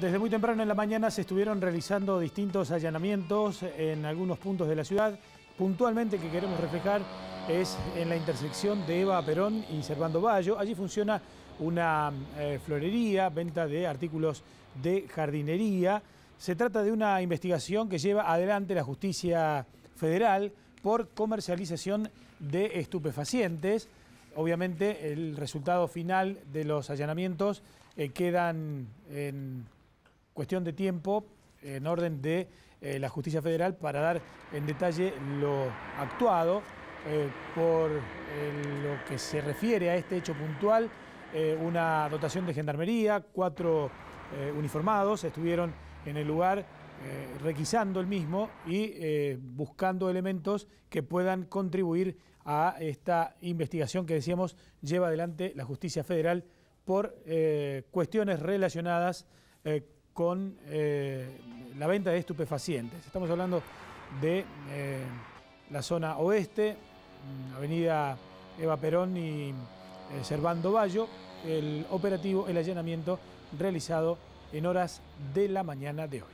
Desde muy temprano en la mañana se estuvieron realizando distintos allanamientos en algunos puntos de la ciudad. Puntualmente que queremos reflejar es en la intersección de Eva Perón y Servando Bayo. Allí funciona una eh, florería, venta de artículos de jardinería. Se trata de una investigación que lleva adelante la justicia federal por comercialización de estupefacientes. Obviamente el resultado final de los allanamientos eh, quedan en cuestión de tiempo en orden de eh, la justicia federal para dar en detalle lo actuado eh, por lo que se refiere a este hecho puntual, una dotación de gendarmería, cuatro uniformados estuvieron en el lugar requisando el mismo y buscando elementos que puedan contribuir a esta investigación que decíamos lleva adelante la justicia federal por cuestiones relacionadas con eh, la venta de estupefacientes. Estamos hablando de eh, la zona oeste, mm, avenida Eva Perón y eh, Servando Bayo, el operativo, el allanamiento realizado en horas de la mañana de hoy.